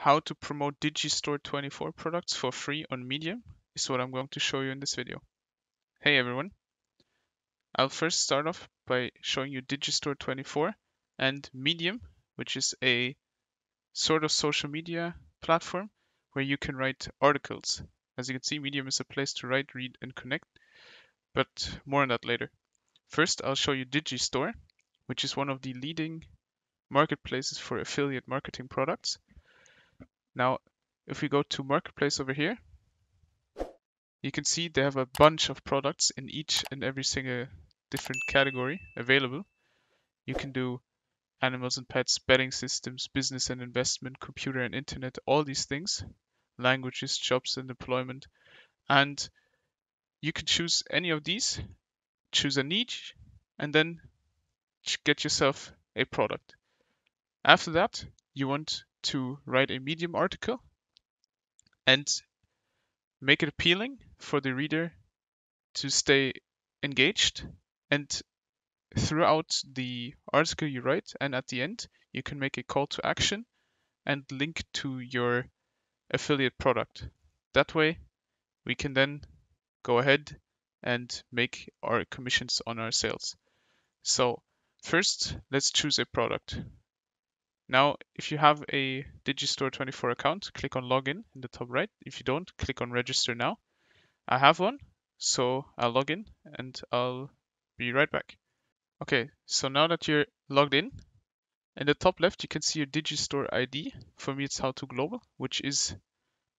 how to promote Digistore 24 products for free on Medium is what I'm going to show you in this video. Hey everyone. I'll first start off by showing you Digistore 24 and Medium, which is a sort of social media platform where you can write articles. As you can see, Medium is a place to write, read, and connect, but more on that later. First, I'll show you Digistore, which is one of the leading marketplaces for affiliate marketing products. Now, if we go to marketplace over here, you can see they have a bunch of products in each and every single different category available. You can do animals and pets, betting systems, business and investment, computer and internet, all these things, languages, jobs and employment. And you can choose any of these, choose a niche, and then get yourself a product. After that, you want to write a Medium article and make it appealing for the reader to stay engaged. And throughout the article you write and at the end, you can make a call to action and link to your affiliate product. That way, we can then go ahead and make our commissions on our sales. So first, let's choose a product. Now, if you have a Digistore 24 account, click on login in the top right. If you don't, click on register now. I have one, so I'll log in and I'll be right back. Okay, so now that you're logged in, in the top left, you can see your Digistore ID. For me, it's how to global, which is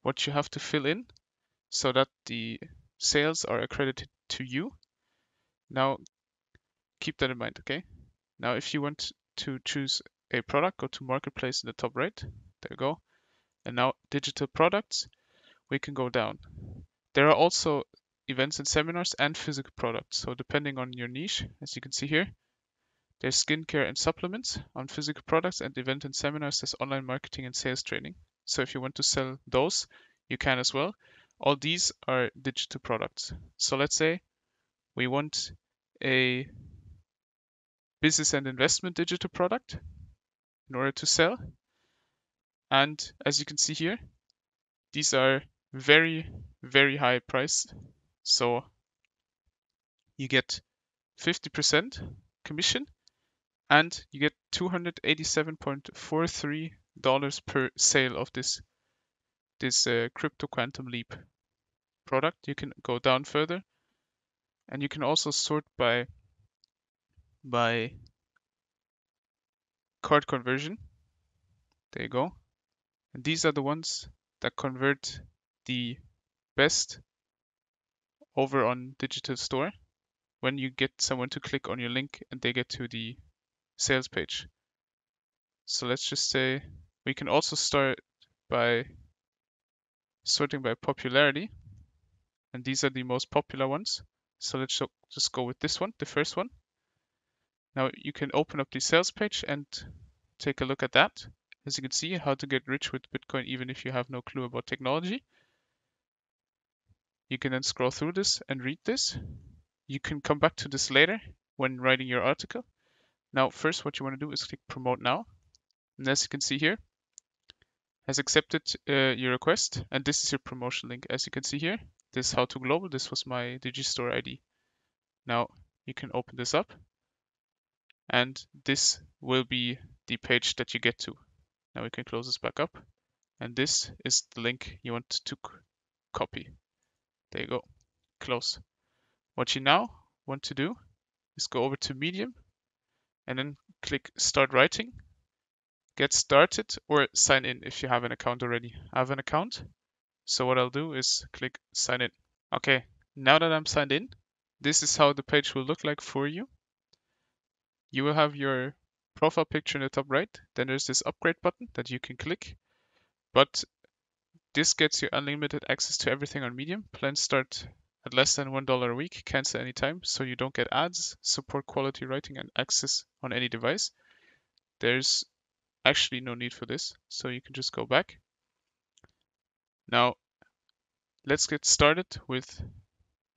what you have to fill in so that the sales are accredited to you. Now, keep that in mind, okay? Now, if you want to choose a product, go to marketplace in the top right. There you go. And now digital products, we can go down. There are also events and seminars and physical products. So depending on your niche, as you can see here, there's skincare and supplements on physical products and event and seminars, there's online marketing and sales training. So if you want to sell those, you can as well. All these are digital products. So let's say we want a business and investment digital product in order to sell. And as you can see here, these are very, very high price. So you get 50% commission and you get $287.43 per sale of this this uh, crypto quantum leap product. You can go down further and you can also sort by by cart conversion. There you go. And these are the ones that convert the best over on Digistore when you get someone to click on your link and they get to the sales page. So let's just say we can also start by sorting by popularity. And these are the most popular ones. So let's just go with this one, the first one. Now you can open up the sales page and take a look at that. As you can see, how to get rich with Bitcoin even if you have no clue about technology. You can then scroll through this and read this. You can come back to this later when writing your article. Now, first what you want to do is click promote now. And as you can see here, has accepted uh, your request. And this is your promotion link. As you can see here, this how to global. This was my Digistore ID. Now you can open this up and this will be the page that you get to. Now we can close this back up and this is the link you want to copy. There you go, close. What you now want to do is go over to Medium and then click Start Writing, Get Started or Sign In if you have an account already. I have an account, so what I'll do is click Sign In. Okay, now that I'm signed in, this is how the page will look like for you you will have your profile picture in the top right. Then there's this upgrade button that you can click. But this gets you unlimited access to everything on Medium. Plans start at less than $1 a week, cancel anytime, so you don't get ads, support quality writing, and access on any device. There's actually no need for this, so you can just go back. Now, let's get started with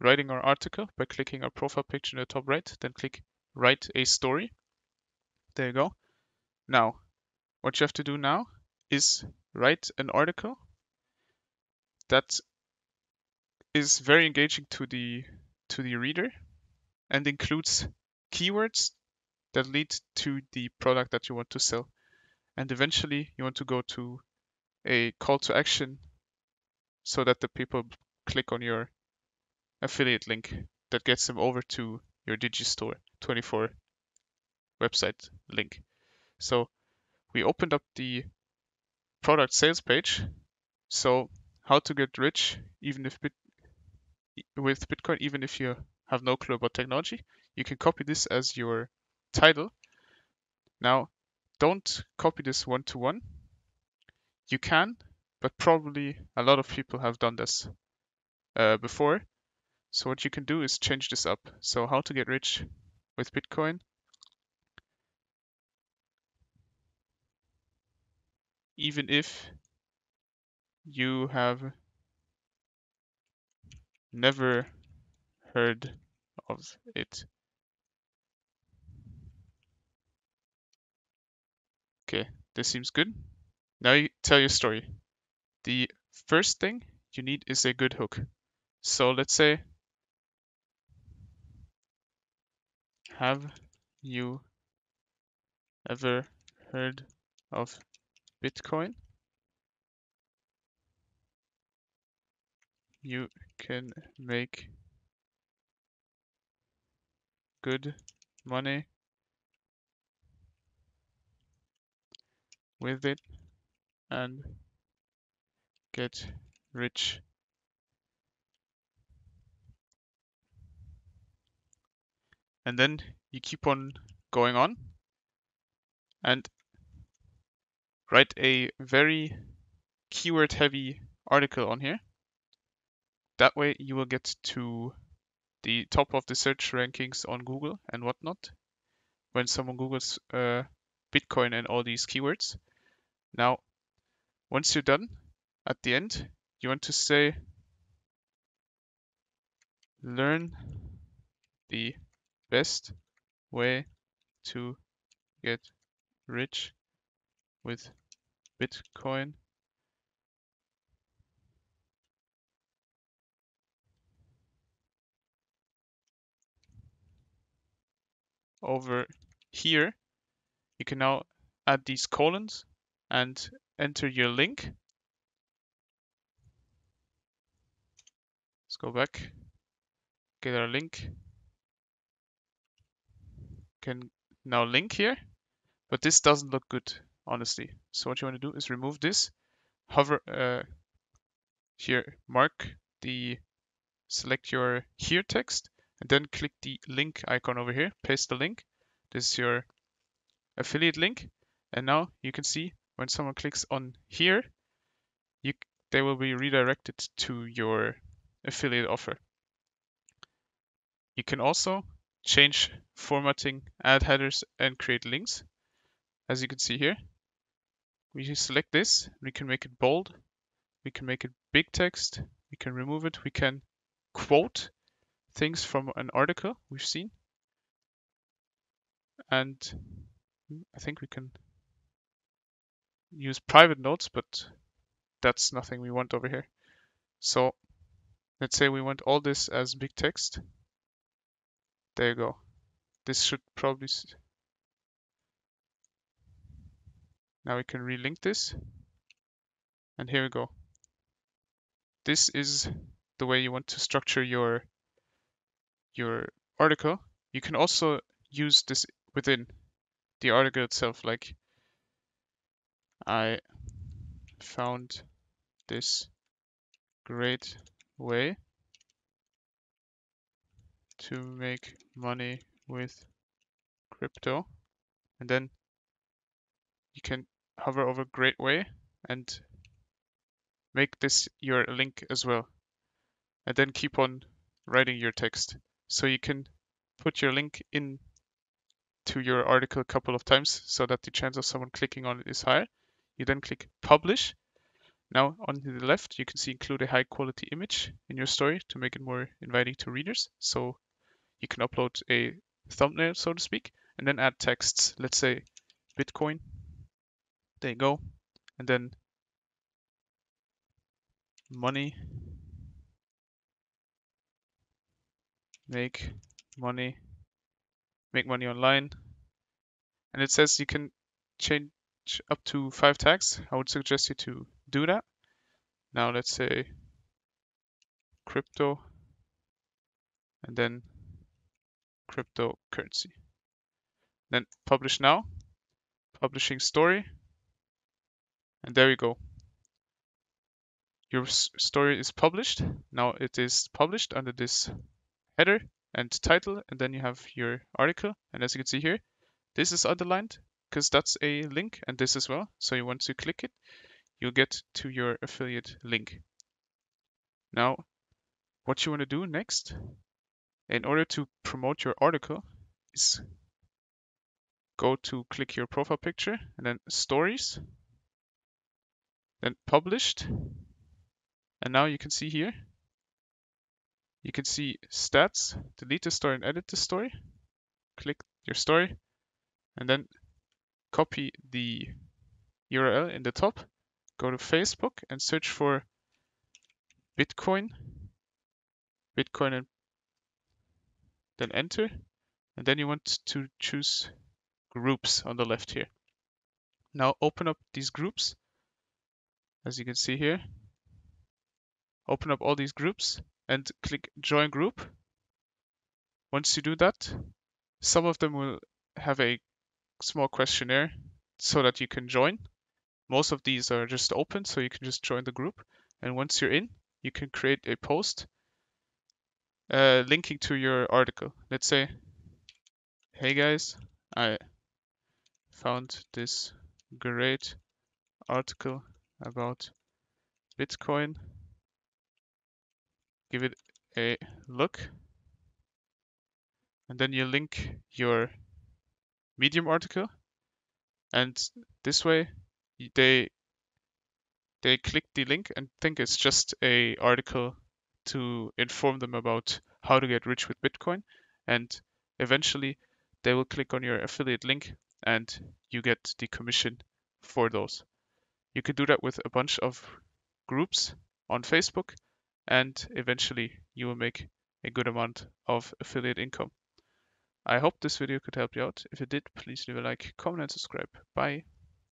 writing our article by clicking our profile picture in the top right, then click write a story. There you go. Now, what you have to do now is write an article that is very engaging to the to the reader and includes keywords that lead to the product that you want to sell. And eventually you want to go to a call to action so that the people click on your affiliate link that gets them over to your Digistore 24 website link. So we opened up the product sales page. So how to get rich even if bit with Bitcoin, even if you have no clue about technology, you can copy this as your title. Now, don't copy this one to one. You can, but probably a lot of people have done this uh, before. So what you can do is change this up. So how to get rich with Bitcoin. Even if you have never heard of it. Okay, this seems good. Now you tell your story. The first thing you need is a good hook. So let's say, have you ever heard of Bitcoin? You can make good money with it and get rich. And then you keep on going on and write a very keyword heavy article on here. That way you will get to the top of the search rankings on Google and whatnot when someone Googles uh, Bitcoin and all these keywords. Now, once you're done, at the end, you want to say learn the best way to get rich with Bitcoin over here, you can now add these colons and enter your link. Let's go back, get our link. Can now link here, but this doesn't look good, honestly. So what you want to do is remove this, hover uh, here, mark the, select your here text, and then click the link icon over here, paste the link. This is your affiliate link. And now you can see when someone clicks on here, you, they will be redirected to your affiliate offer. You can also change formatting, add headers, and create links. As you can see here, we select this, we can make it bold, we can make it big text, we can remove it, we can quote things from an article we've seen. And I think we can use private notes, but that's nothing we want over here. So let's say we want all this as big text. There you go. This should probably... Now we can relink this. And here we go. This is the way you want to structure your your article, you can also use this within the article itself. Like, I found this great way to make money with crypto. And then you can hover over great way and make this your link as well. And then keep on writing your text. So you can put your link in to your article a couple of times so that the chance of someone clicking on it is higher. You then click publish. Now on the left, you can see include a high quality image in your story to make it more inviting to readers. So you can upload a thumbnail, so to speak, and then add texts. Let's say Bitcoin. There you go. and then money, make money, make money online. And it says you can change up to five tags. I would suggest you to do that. Now let's say crypto and then cryptocurrency. Then publish now, publishing story, and there you go. Your story is published. Now it is published under this header and title, and then you have your article. And as you can see here, this is underlined because that's a link and this as well. So you want to click it, you'll get to your affiliate link. Now, what you want to do next, in order to promote your article, is go to click your profile picture and then stories, then published. And now you can see here, you can see stats, delete the story and edit the story. Click your story and then copy the URL in the top, go to Facebook and search for Bitcoin, Bitcoin and then enter. And then you want to choose groups on the left here. Now open up these groups. As you can see here, open up all these groups and click join group. Once you do that, some of them will have a small questionnaire so that you can join. Most of these are just open, so you can just join the group. And once you're in, you can create a post uh, linking to your article. Let's say, hey guys, I found this great article about Bitcoin. Give it a look. And then you link your Medium article. And this way they they click the link and think it's just a article to inform them about how to get rich with Bitcoin. And eventually they will click on your affiliate link and you get the commission for those. You can do that with a bunch of groups on Facebook and eventually you will make a good amount of affiliate income. I hope this video could help you out. If it did, please leave a like, comment and subscribe. Bye.